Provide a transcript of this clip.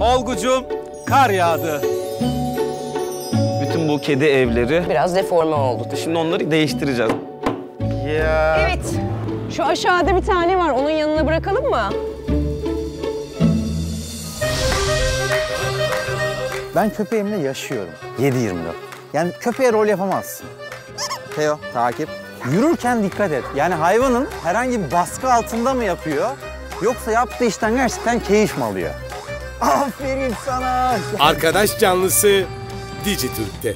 Olgucum kar yağdı. Bütün bu kedi evleri. Biraz deforme oldu. Şimdi onları değiştireceğiz. Ya. Evet. Şu aşağıda bir tane var. Onun yanına bırakalım mı? Ben köpeğimle yaşıyorum. 7-24. Yani köpeğe rol yapamazsın. Teo, takip. Yürürken dikkat et. Yani hayvanın herhangi bir baskı altında mı yapıyor? Yoksa yaptığı işten gerçekten keyif mi alıyor? Aferin sana. Arkadaş canlısı Dijitürk'te.